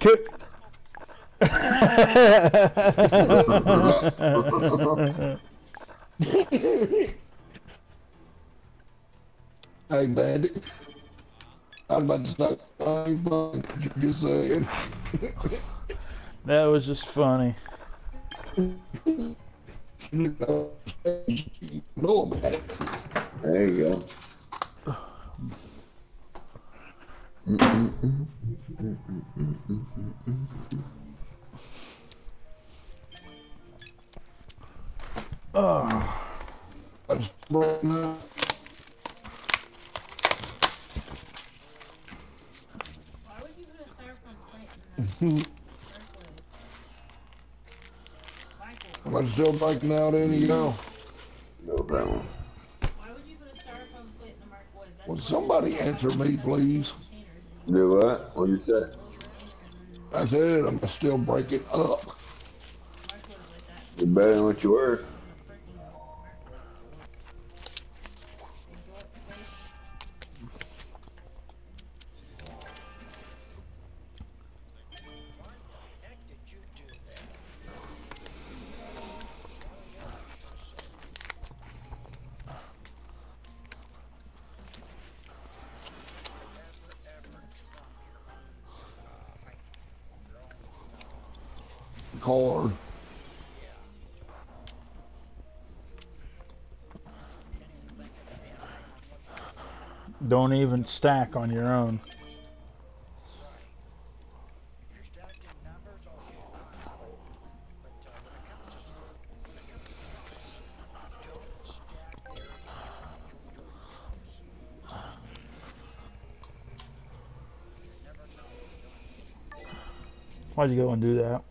Ki- Hey, Bandit. I was about to say the same that you just said. that was just funny. know about it. There you go. Oh, I just brought it up. Why would you put a styrofoam plate in the microwave? Michael, Am I still breaking out any, you know? No problem. why would you put a styrofoam plate in the microwave? That's Will somebody answer me, please? Do what? What you say? I said I'm still breaking up. microwave like that. You better than what you were. Card. don't even stack on your own. Why'd you go and do that?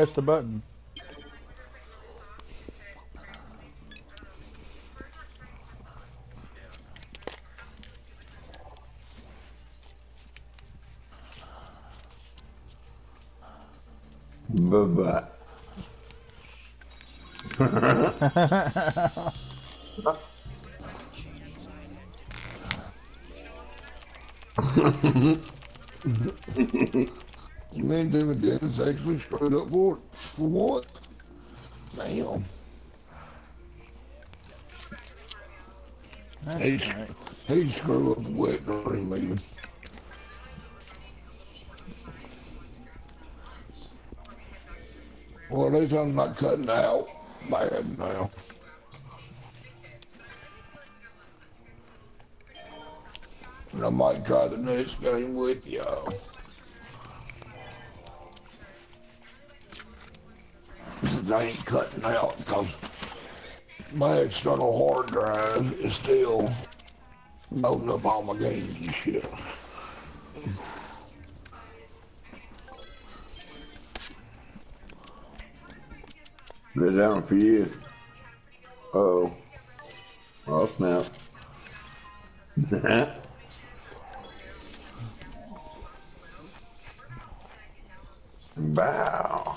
I pressed the button. Bye bye. You mean David Dennis actually straight up for it? For what? Damn. That's all right. He'd screw up wet dream even. Well, at least I'm not cutting out bad now. And I might try the next game with y'all. I ain't cutting out because my external hard drive is still loading up all my games and shit. That one for you. Uh oh. Oh snap. Bow.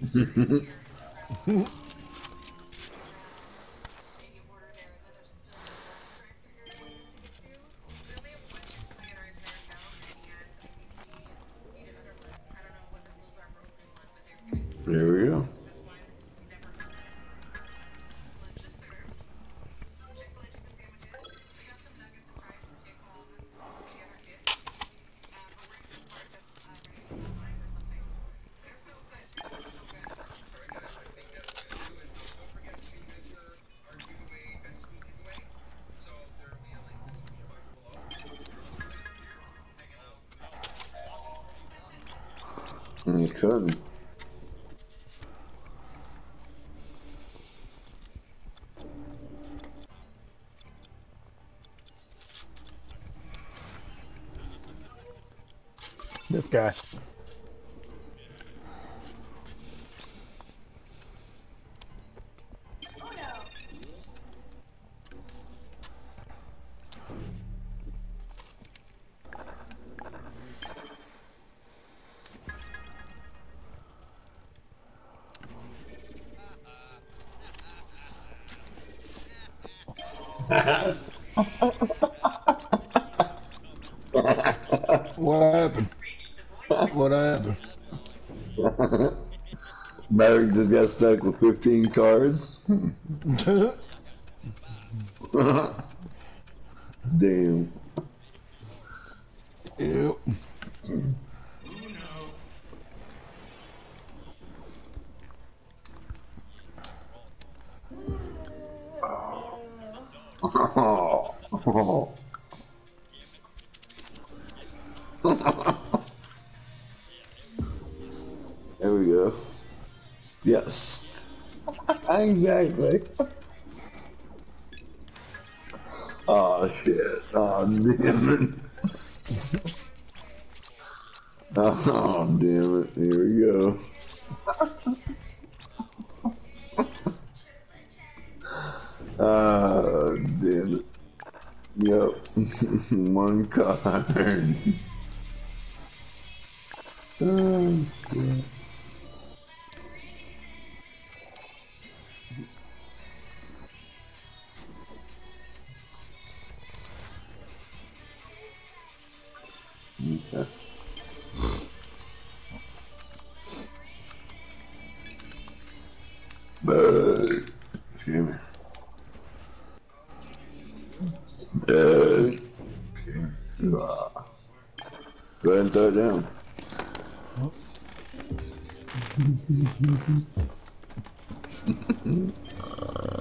There we go. could. This guy. Barry just got stuck with 15 cards. Damn. yep. Oh. there we go. Yes. exactly. Oh shit. Oh damn it. Oh damn it. Here we go. Oh damn it. Yep. One card. Oh, shit. Go ahead and throw it down. Damn.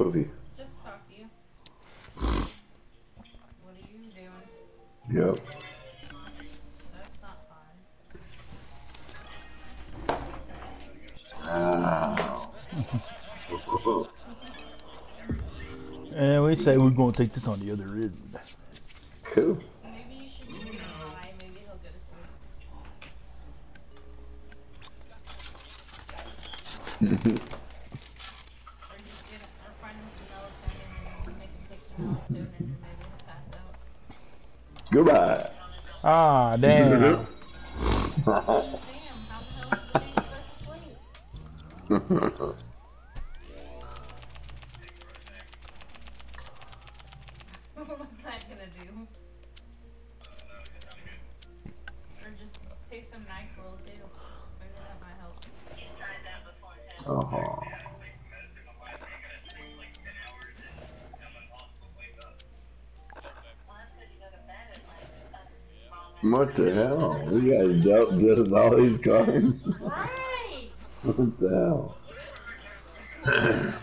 Poopy. Just talk to you. What are you doing? Yep. That's not fun. Ow. And we say we're going to take this on the other end. cool. Uh-huh. What the hell? We got dealt just all these cards. What the hell?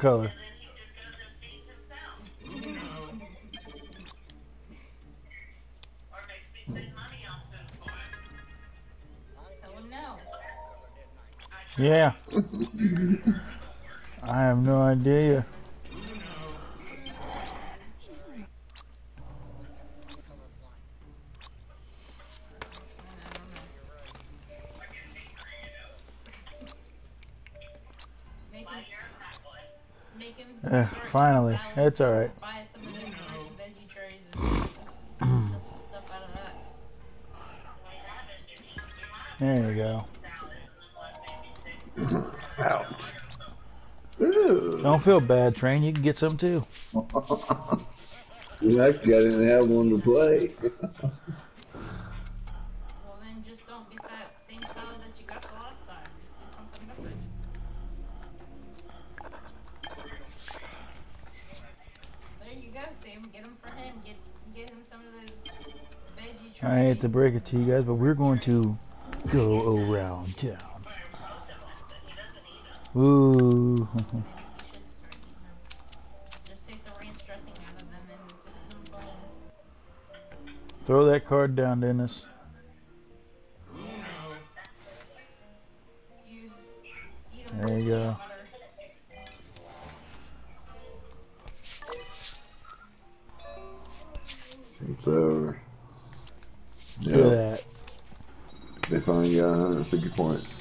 color. Tell him no. Yeah. I have no idea. Stuff out of that. There you go. Ouch. Ew. Don't feel bad, Train. You can get some too. You actually I didn't have one to play. hate to break it to you guys, but we're going to go around town. Ooh. Throw that card down, Dennis. There you go. It's over. Look at that. they finally got 150 points.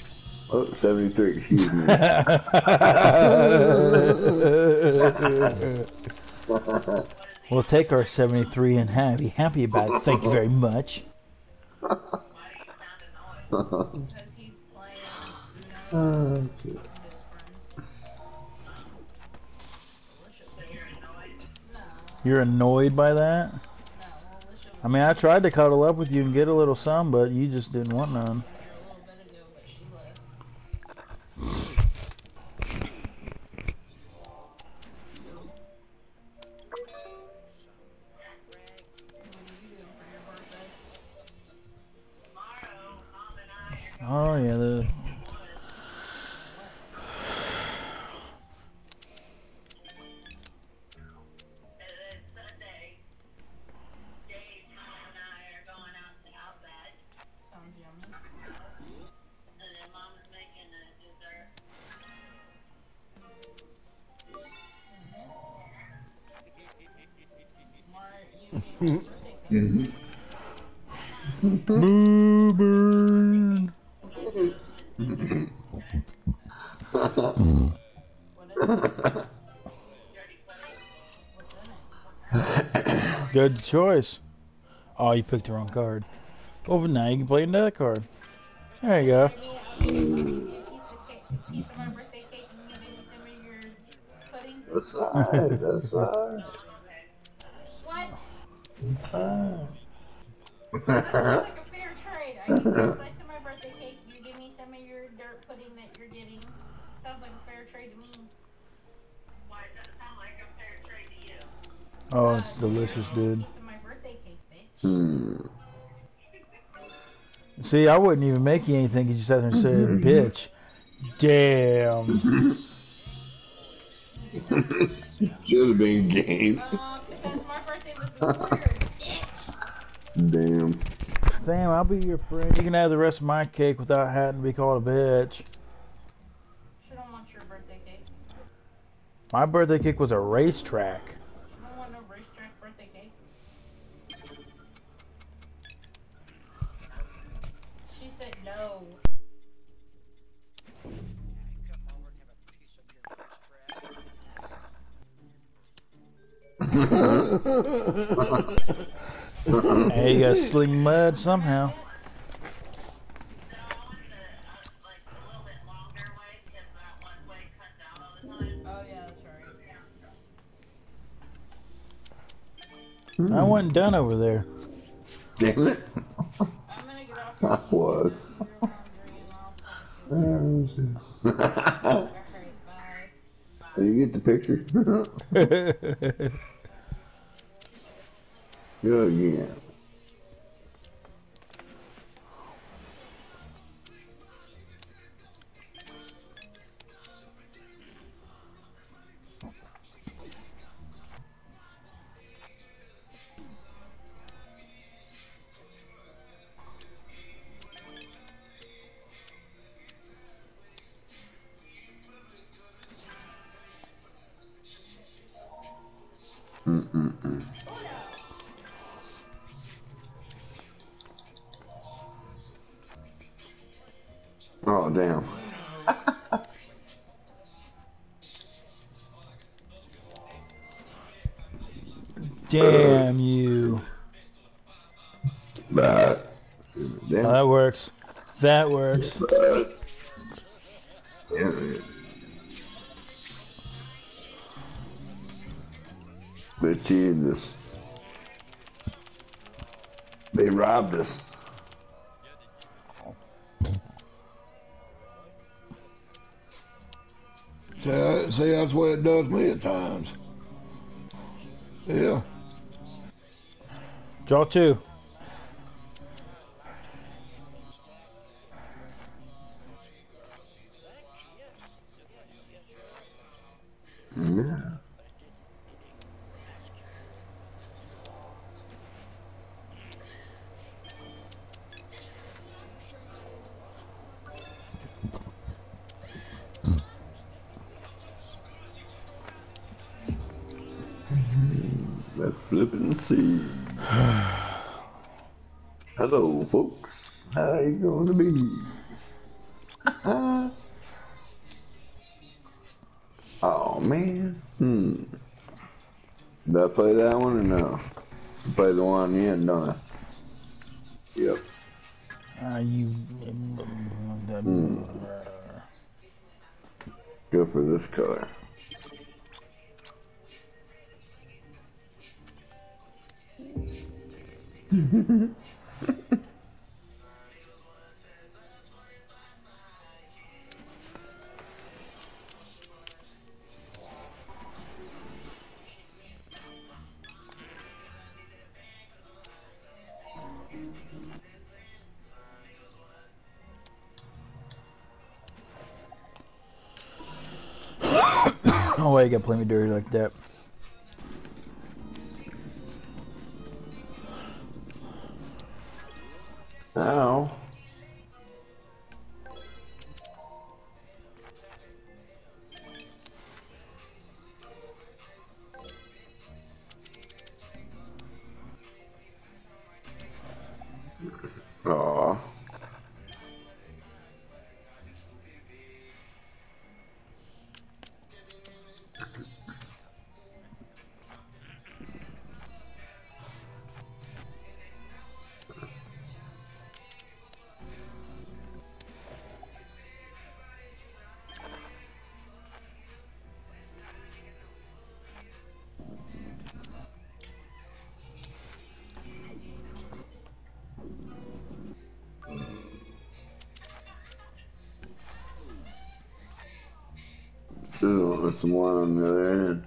Oh, 73, excuse me. we'll take our 73 and ha- be happy about it. Thank you very much. Because he's playing Uno with his friends. No, You're annoyed by that? I mean, I tried to cuddle up with you and get a little some, but you just didn't want none. Cake. Boo burn. What is it? What's in it? Good choice. Oh, you picked the wrong card. Oh, but now you can play another card. There you go. Give me, I'll give you a piece of cake, piece of my birthday cake, and you give me some of your pudding. That's fine, that's fine. What? sounds like a fair trade. I give you a slice of my birthday cake, you give me some of your dirt pudding that you're getting. Sounds like a fair trade to me. Why does that Oh, Uh, it's delicious, dude. Piece of my birthday cake, bitch. Hmm. See, I wouldn't even make you anything because you sat there and said, bitch. Damn. Should have been game. Damn. Sam, I'll be your friend. You can have the rest of my cake without having to be called a bitch. She don't want your birthday cake. My birthday cake was a racetrack. Hey, you gotta sling mud somehow. Oh yeah, that's right. I hmm. wasn't done over there. Damn it. I'm gonna get off I was. your laundry and I'll talk to you. Alright, bye. you get the picture? Go again. Mm-mm-mm. That works. Damn it. They cheated us. They robbed us. See, see, that's the way it does me at times. Yeah. Draw two. Play the one end, don't I? Yep. Ah, you. Hmm. Go for this color. gotta play me dirty like that? Still, there's some more on the other end.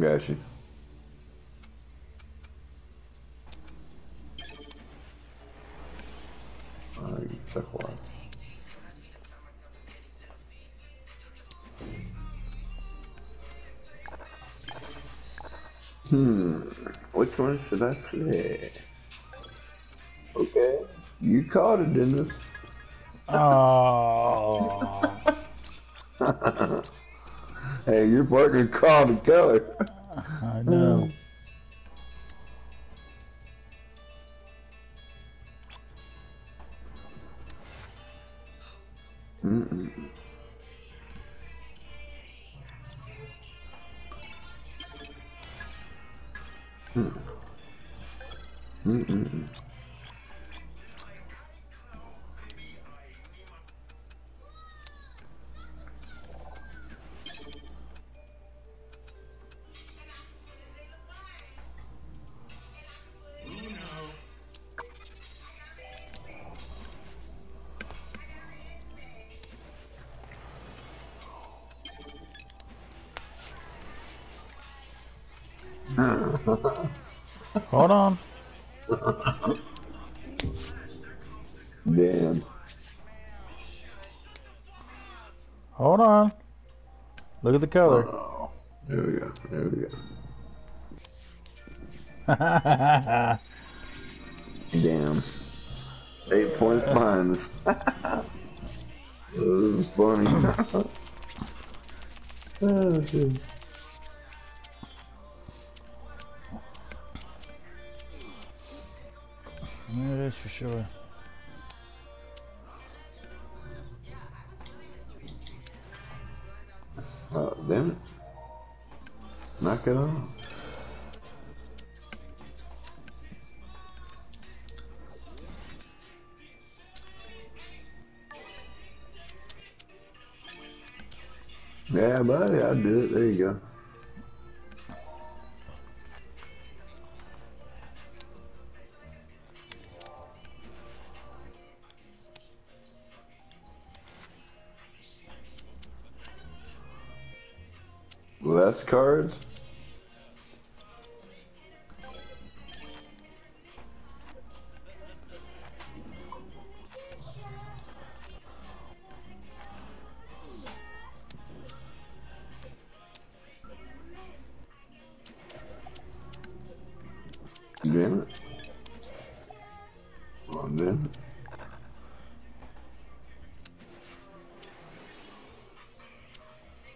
Gotcha. Which one should I play? Okay. You caught it, Dennis. Oh. Hey, your partner called the color. I know. Hold on. Damn. Hold on. Look at the color. Oh, there we go. There we go. Damn. Eight points behind us. this is funny. oh, shit. That's for sure. Oh, damn. Knock it off. Yeah, buddy, I did it. There you go. Less cards? Damn it. Oh, damn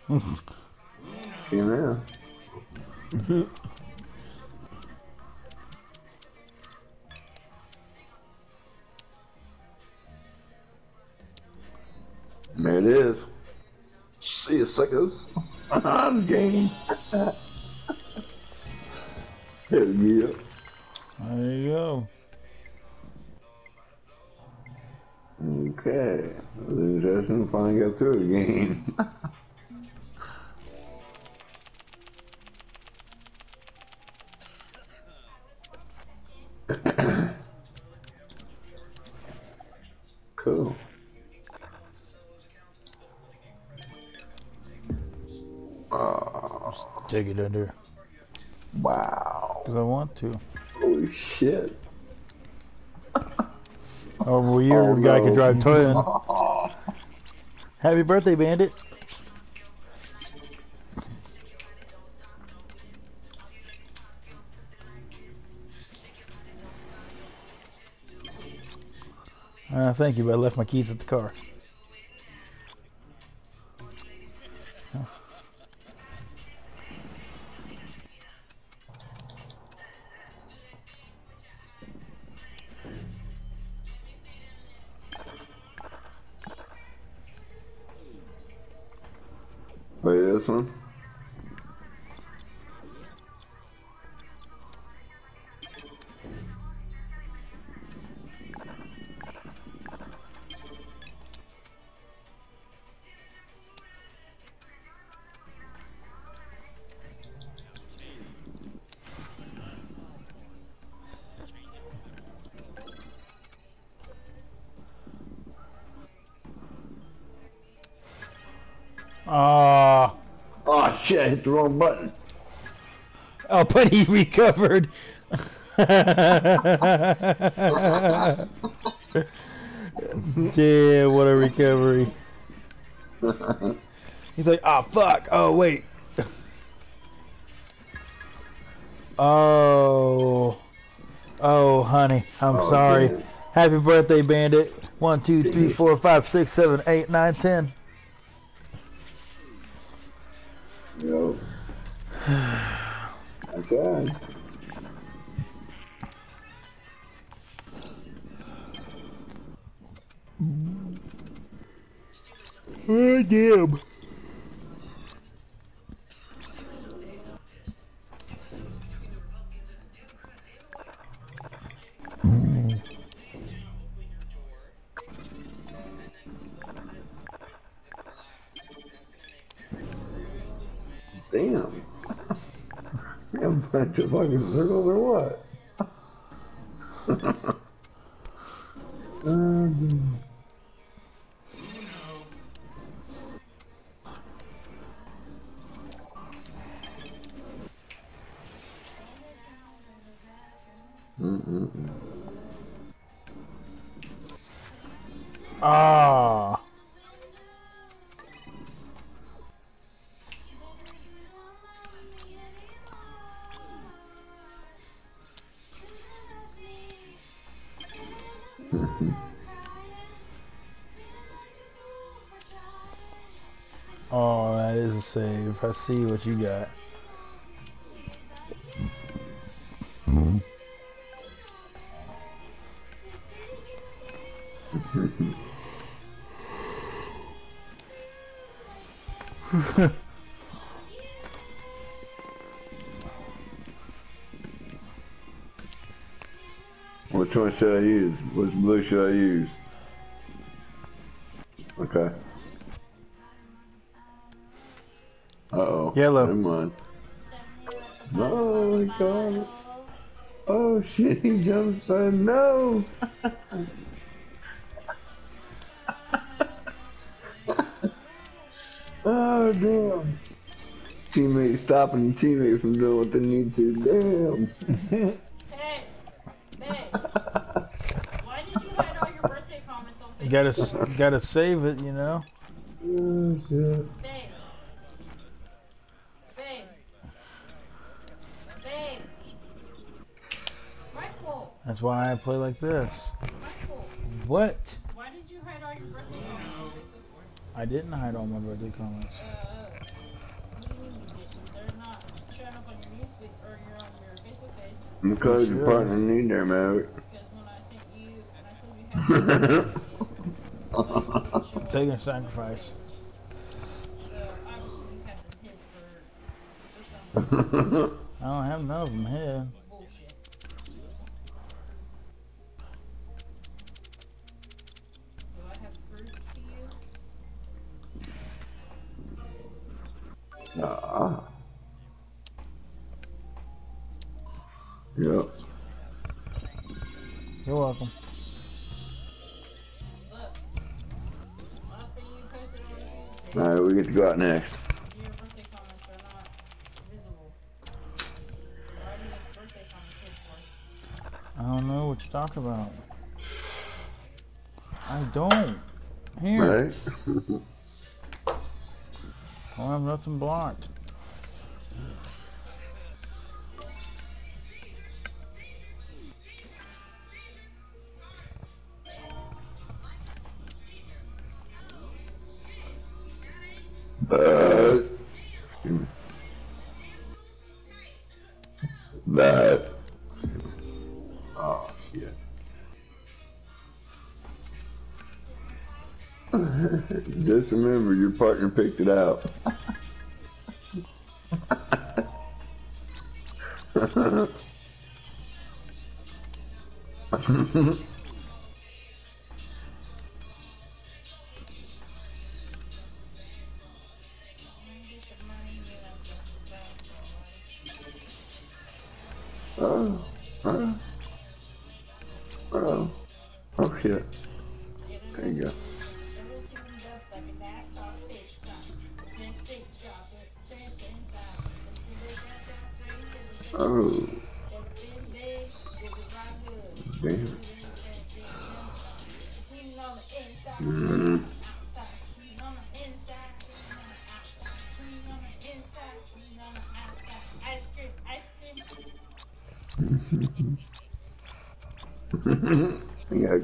it. You know. Mm-hmm. there it is. See you suckers. I'm game. It under. wow. Because I want to. Holy shit. Over a year, Oh, the guy no. could drive Toyota. Happy birthday, Bandit. Uh, thank you, but I left my keys at the car. Hit the wrong button. oh, but he recovered. Damn, what a recovery. He's like, oh, fuck. Oh, wait. Oh. Oh, honey. I'm Oh, sorry. Happy birthday, Bandit. One, two, three, four, five, six, seven, eight, nine, ten. Yo. Okay. Oh, damn. Bunch of fucking circles or what? Um, Mm-mm-mm. Ah. Oh, that is a save. I see what you got. Which one should I use? Which blue should I use? Okay. Oh. Yellow. Never mind. No, he got it. Oh shit, he jumps said no. oh damn. Teammate stopping teammate from doing what they need to. Damn. Hey, hey. Why did you hide all your birthday comments on You gotta, you gotta save it, you know. Oh shit. That's why I play like this. Michael. What? Why did you hide all your birthday comments on Facebook? I didn't hide all my birthday comments. Uh, what do you mean you didn't? They're not showing up on your newsfeed or you're on your Facebook page Because Sure. your partner need there, Maverick. because when I sent you and I told you how to you didn't show up. Taking a sacrifice. So obviously you had them hid for, for some I don't have none of them here. Hid for? I don't know what you're talking about. I don't. Here. Right? Oh, I have nothing blocked. Partner picked it out. Oh, oh, oh, oh shit.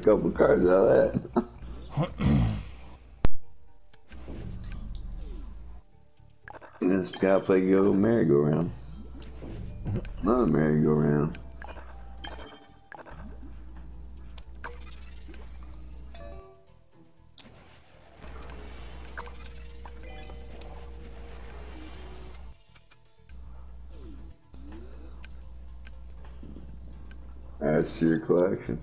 Couple cards out of that. This guy play go merry-go-round. Another merry-go-round. To your collection.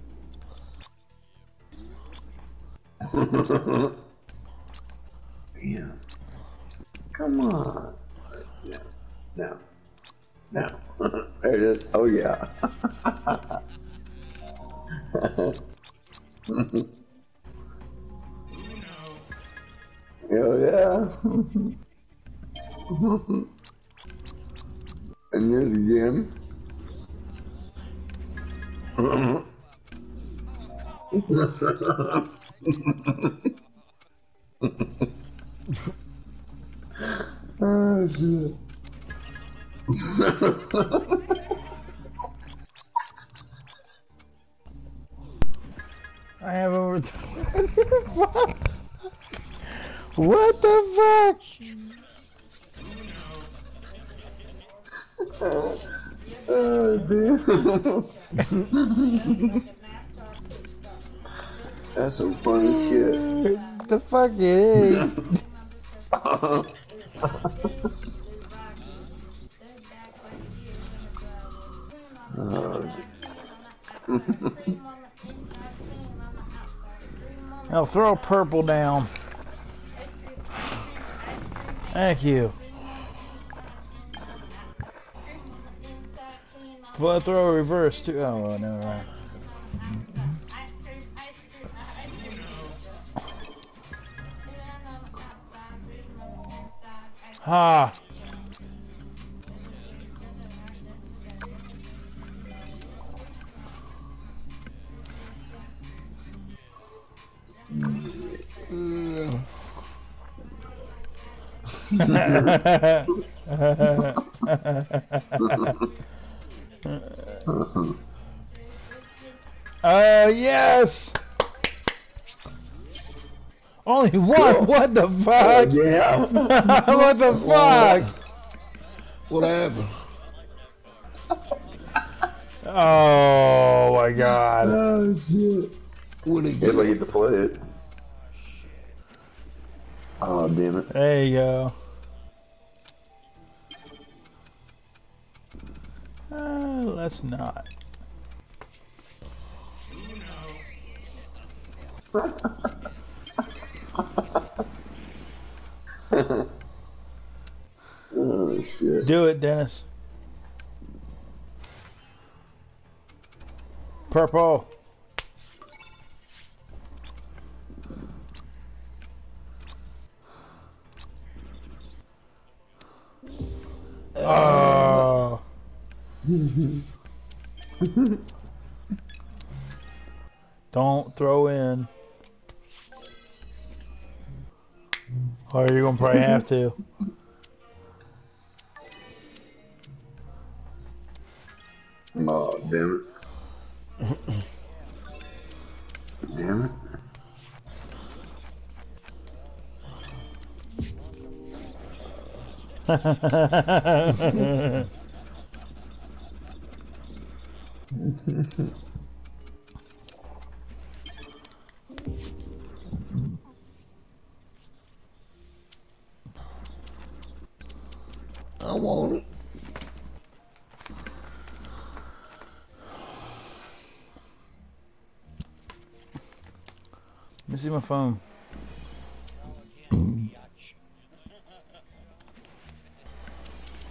Yeah. Come on. No. No. No. there it is. Oh yeah. oh yeah. and there's again. oh shit. I have over. what the fuck? Oh damn. That's some funny shit. The fuck it is. Oh, Now throw purple down. Thank you. But throw a reverse too. Oh, never mind. Ha! Oh uh, yes! Only one. What the fuck? yeah. what the fuck? What happened? Oh my god. Oh shit. What did he If I get? get to play it. Oh damn it. There you go. Uh, let's not. Oh shit. Do it, Dennis. Purple. Oh. Don't throw in. Or you're gonna probably have to. Oh damn it. damn it. I want it. Let me see my phone.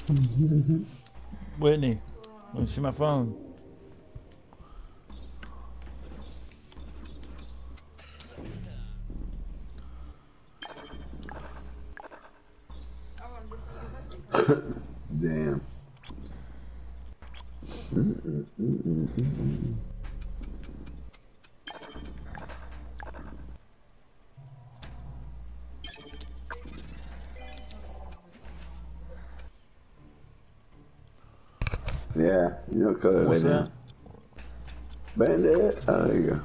Mm-hmm. Whitney, let me see my phone. Yeah, you know, cut it What's that? Bandit. Oh, there you go.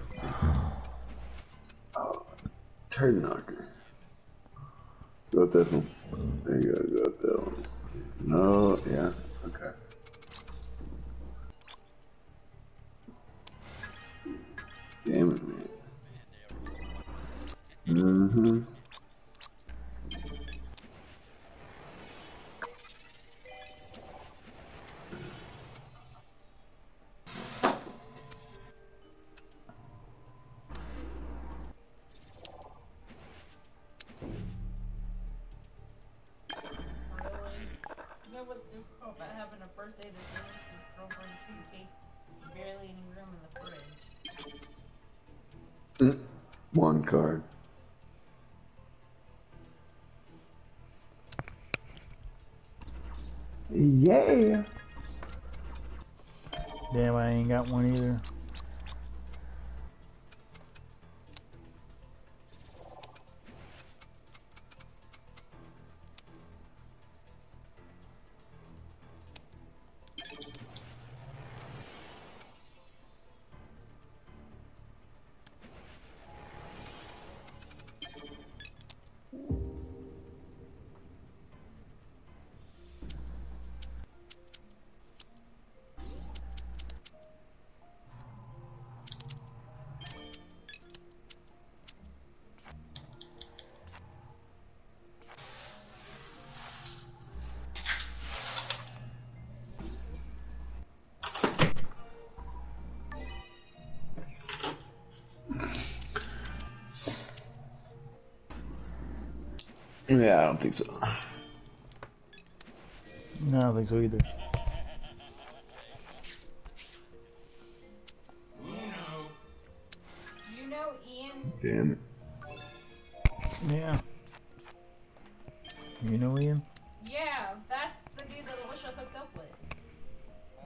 Oh, turd knocker. Go with this one. There you go. Go with that one. No, yeah. Okay. Damn it, man. Mm-hmm. Yeah, I don't think so. No, I don't think so either. You know Ian? Damn it. Yeah. You know Ian? Yeah, that's the dude that Alicia hooked up with.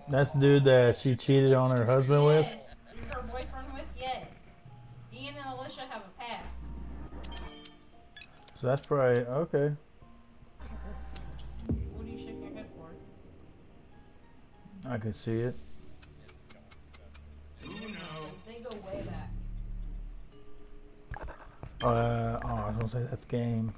That's the dude that she cheated on her husband with? Yes. Her So that's probably okay. What are you shaking your head for? I can see it. They go way back. Uh, oh, I was gonna say that's game.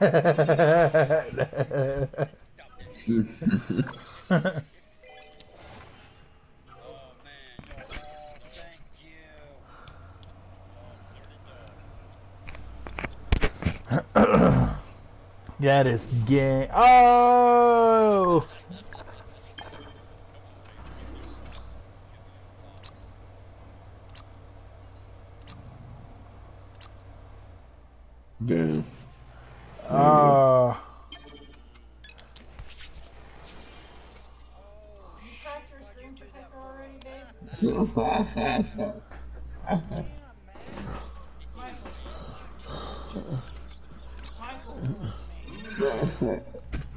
that is gay. Oh! Damn. Oh. You cracked your screen protector already, babe? Michael.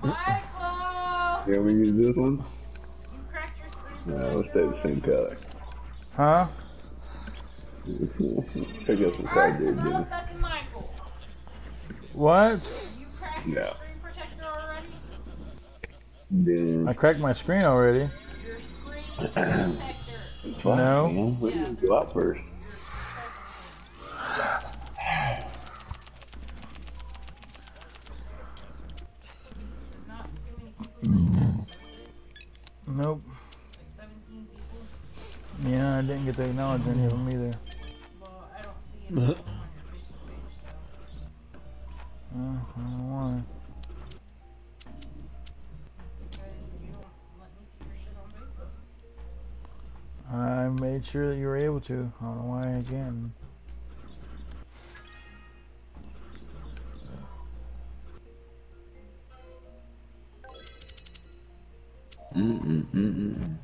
Michael! You want me to use this one? You cracked your screen No, let's protector stay the same color. Huh? Pick up some Earth card, the dude. dude. motherfucking Michael. What? You cracked Yeah. your screen protector already? Damn. I cracked my screen already. Your screen protector. Fuck, No. man. Let me go out first. Not too many people saying that. Nope. Like 17 people. Yeah, I didn't get to acknowledge any of them either. See your shit on Facebook. I made sure that you were able to. I don't know why again. Mm-mm,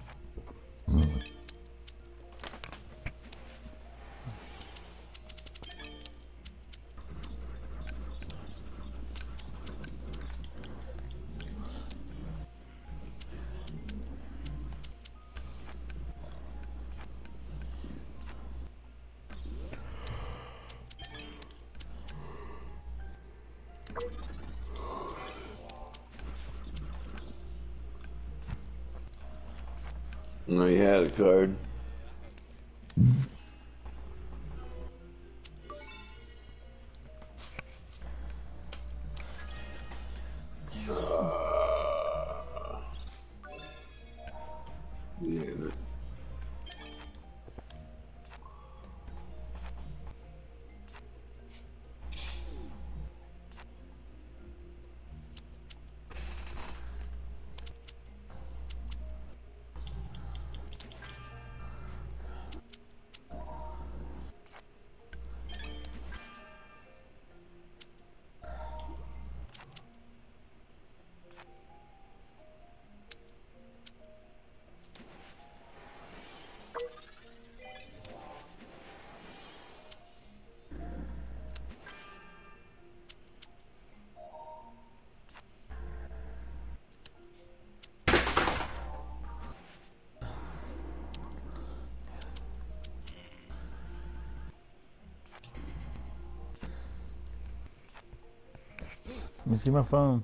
had a card. Let me see my phone.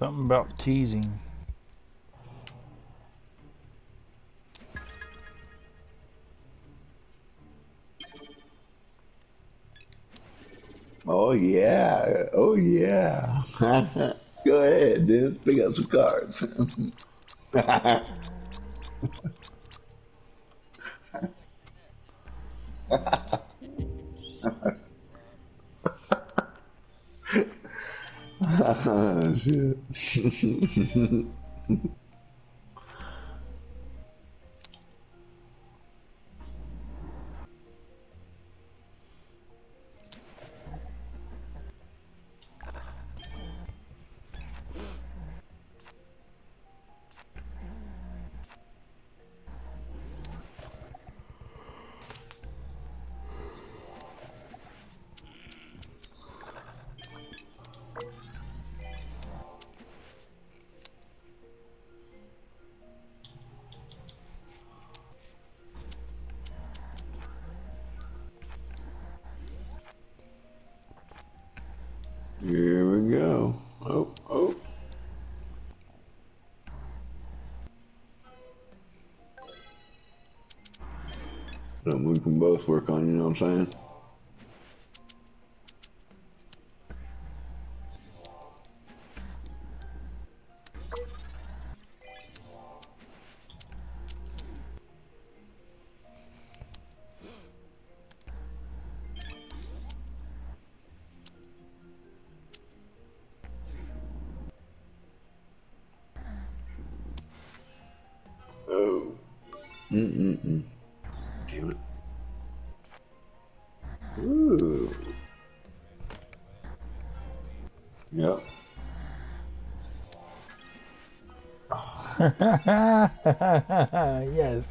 Something about teasing. Oh yeah. Oh yeah. Go ahead, dude. Pick up some cards. Ah, shit. Something we can both work on, you know what I'm saying? yes.